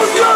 Let's go!